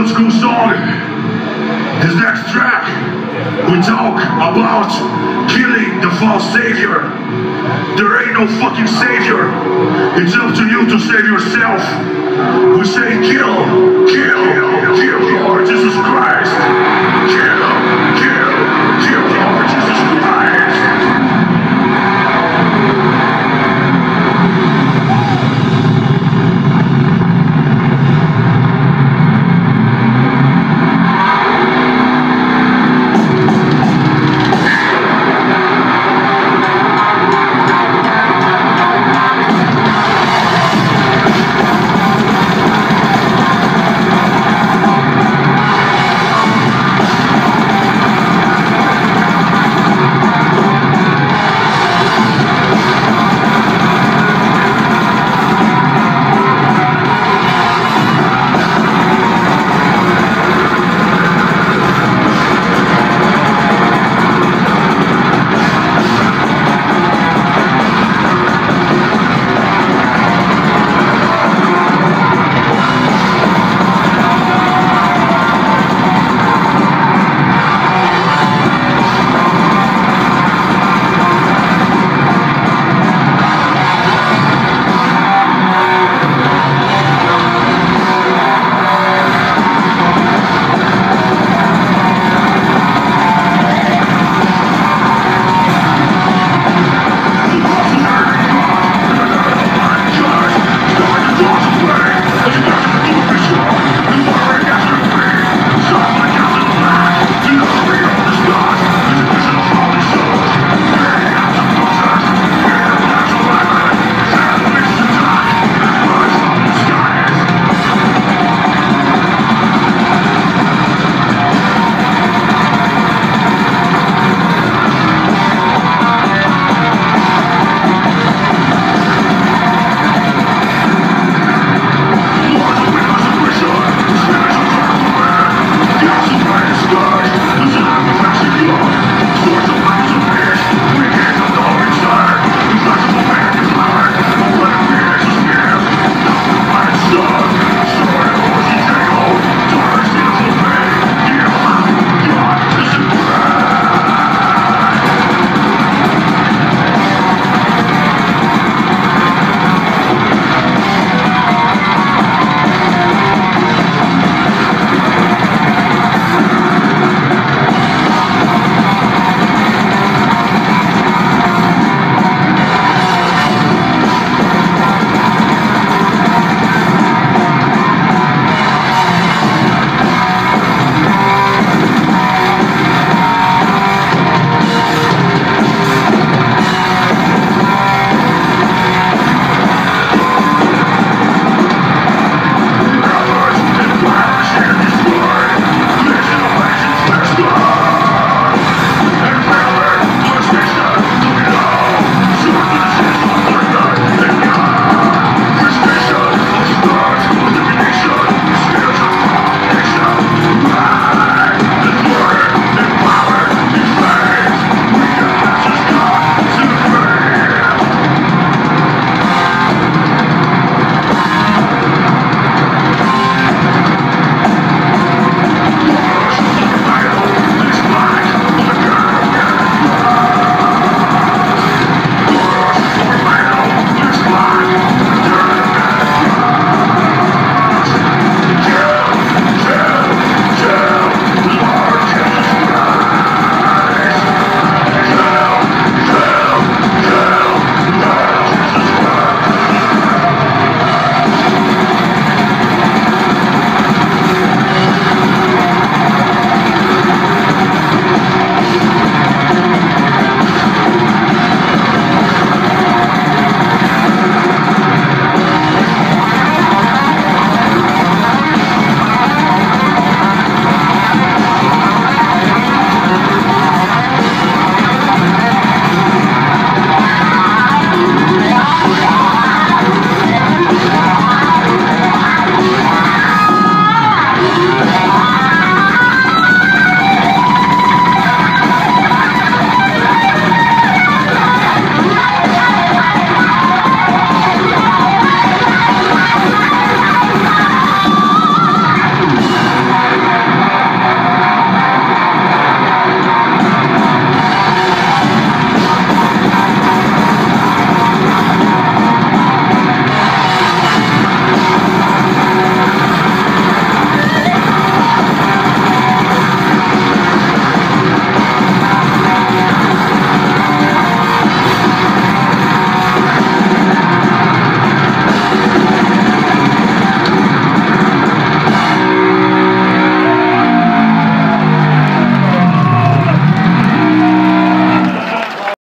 Old school song. This next track, we talk about killing the false savior. There ain't no fucking savior. It's up to you to save yourself. We say kill, kill